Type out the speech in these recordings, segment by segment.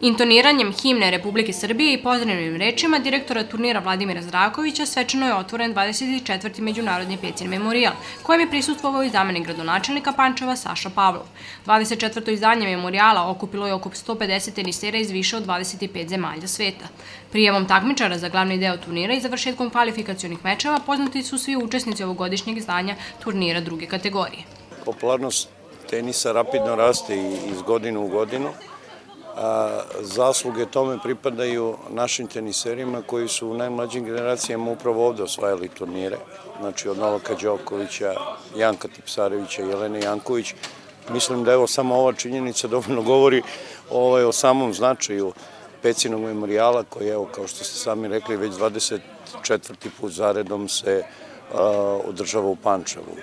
Intoniranjem himne Republike Srbije i pozdravnim rečima direktora turnira Vladimira Zrakovića svečano je otvoren 24. Međunarodni pecin memorijal, kojem je prisustvovao i zamenik gradonačelnika Pančeva Saša Pavlov. 24. izdanje memorijala okupilo je oko 150 tenisera iz više od 25 zemalja sveta. Prijevom takmičara za glavni deo turnira i završetkom kvalifikacijonih mečeva poznati su svi učesnici ovogodišnjeg izdanja turnira druge kategorije. Popularnost tenisa rapidno raste iz godinu u godinu Zasluge tome pripadaju našim teniserima koji su u najmlađim generacijama upravo ovde osvajali turnire, znači od Novaka Đokovića, Janka Tipsarevića, Jelene Janković. Mislim da evo samo ova činjenica dovoljno govori ovaj, o samom značaju Pecinog memorijala koji evo kao što ste sami rekli već 24. put zaredom se održava u Pančevu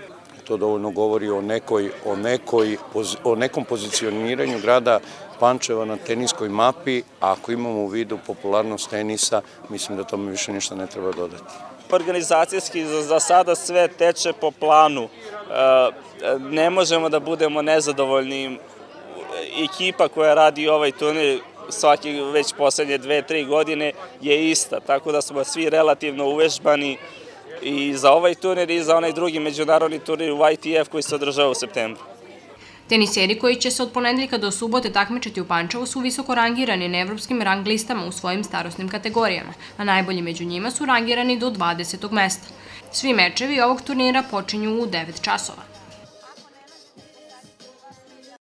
to dovoljno govori o nekoj, o nekoj, o nekom pozicioniranju grada Pančeva na teniskoj mapi, a ako imamo u vidu popularnost tenisa, mislim da tome više ništa ne treba dodati. Organizacijski za sada sve teče po planu. E, ne možemo da budemo nezadovoljni. Ekipa koja radi ovaj turnir svaki već poslednje dve, tri godine je ista, tako da smo svi relativno uvežbani i za ovaj turnir i za onaj drugi međunarodni turnir u ITF koji se održava u septembru. Teniseri koji će se od ponedeljka do subote takmičiti u Pančevu su visoko rangirani na evropskim rang listama u svojim starostnim kategorijama, a najbolji među njima su rangirani do 20. mesta. Svi mečevi ovog turnira počinju u 9 časova.